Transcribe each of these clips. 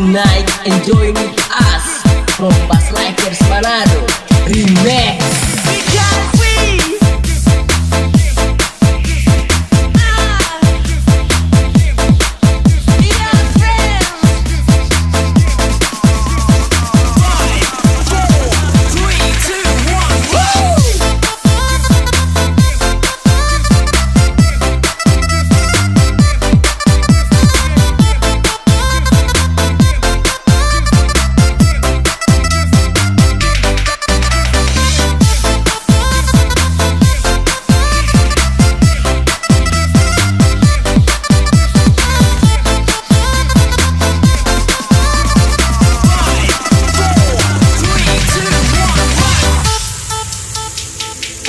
the night, enjoy with us. From Bass Lakers Manado Remix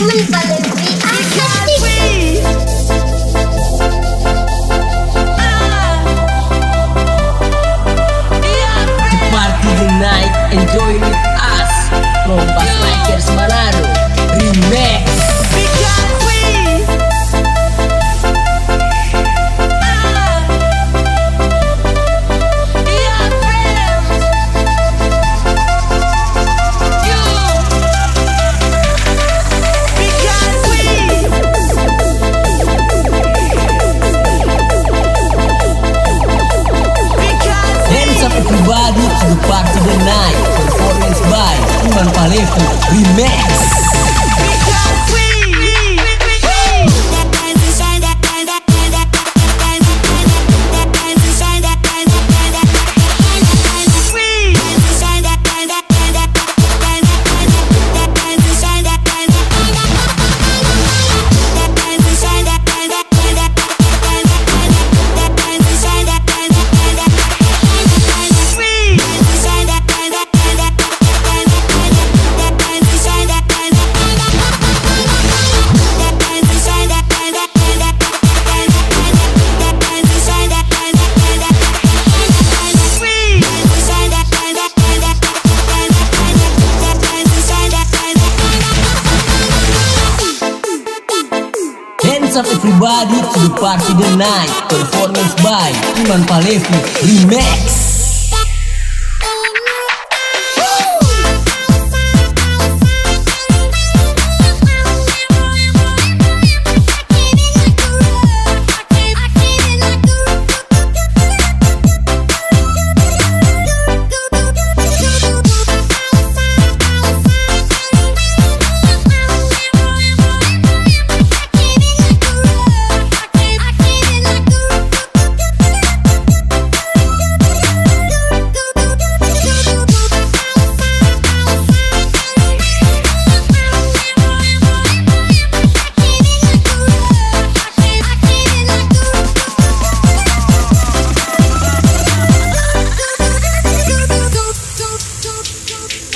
Multiple Santa Rico Remix everybody to the party the Performance by Iman Palevi Remix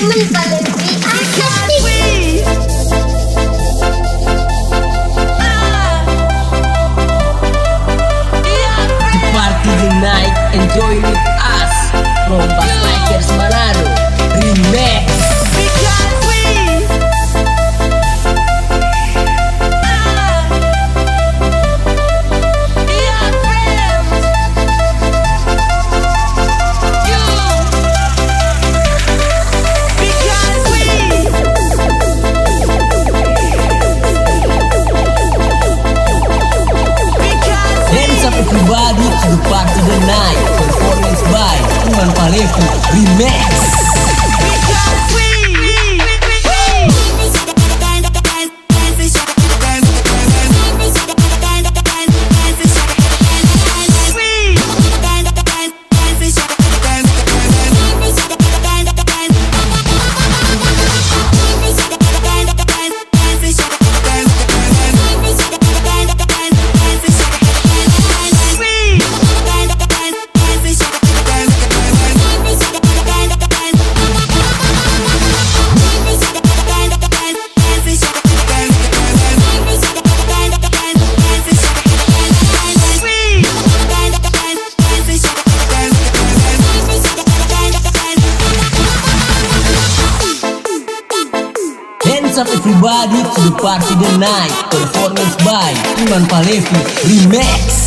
Mummy Brothers. man. What's up everybody to the party the night. Performance by Iman Palevi. Remix